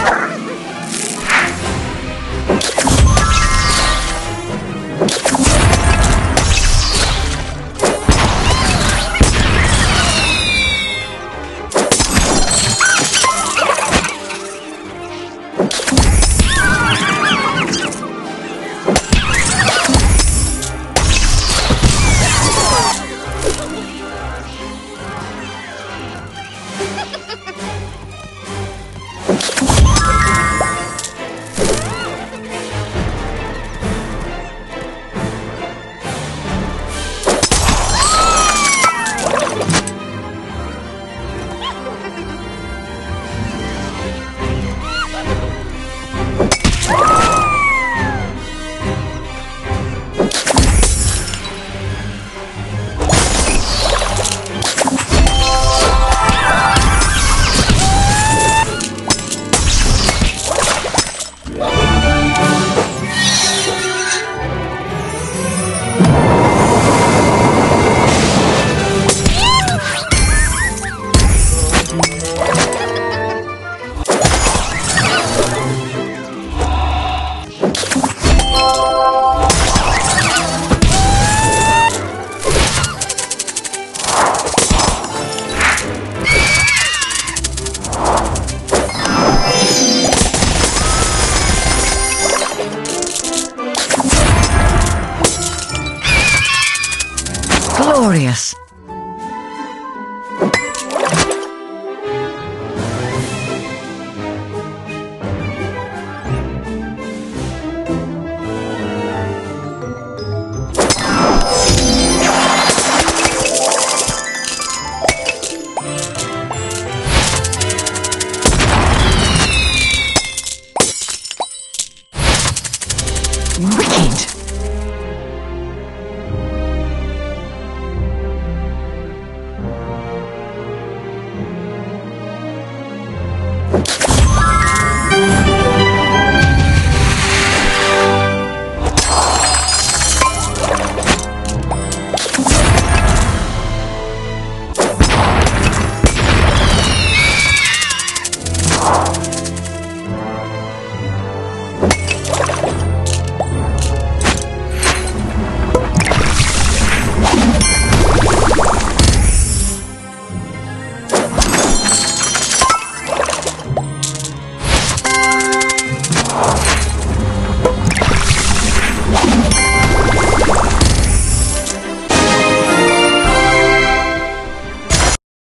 Yeah! glorious.